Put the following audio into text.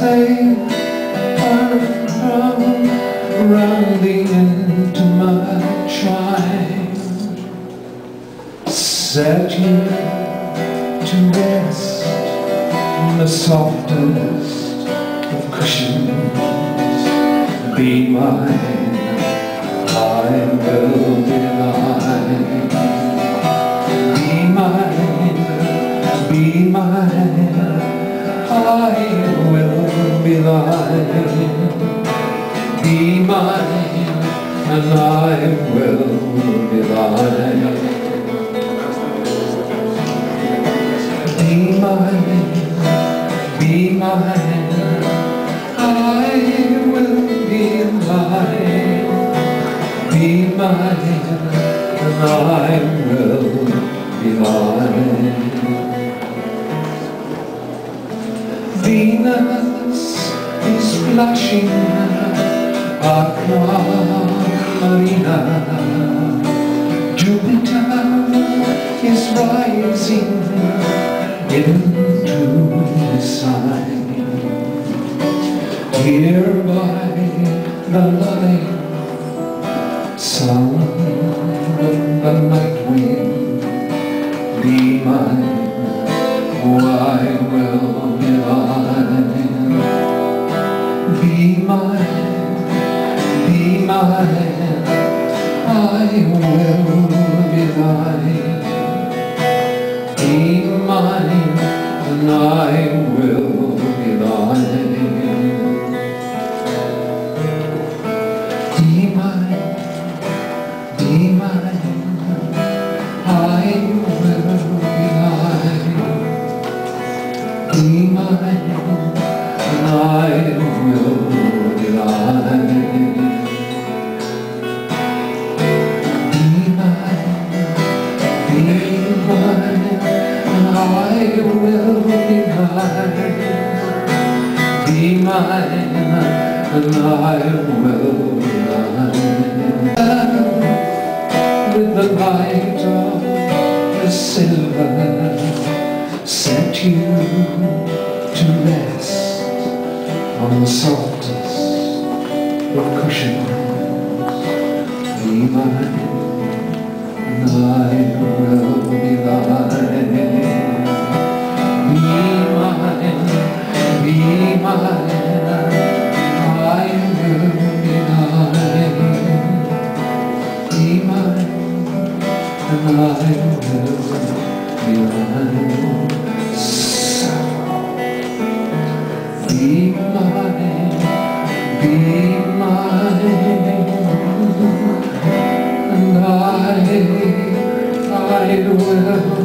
save her from running into my child. Set you to rest in the softest of cushions. Be mine, I will be. And I will be thine. Be mine, be mine, I will be thine. Be mine, and I will be thine. Venus is flashing aquamarina. Jupiter is rising into the sign. Here by the loving sound of the night wind, be mine, oh I will I will be thine. Be mine, and I will be thine. Be mine, be mine, I will be thine. Be mine, and I will be thine. And I will thine. With the light of the silver, set you to rest on the softest of cushions. Will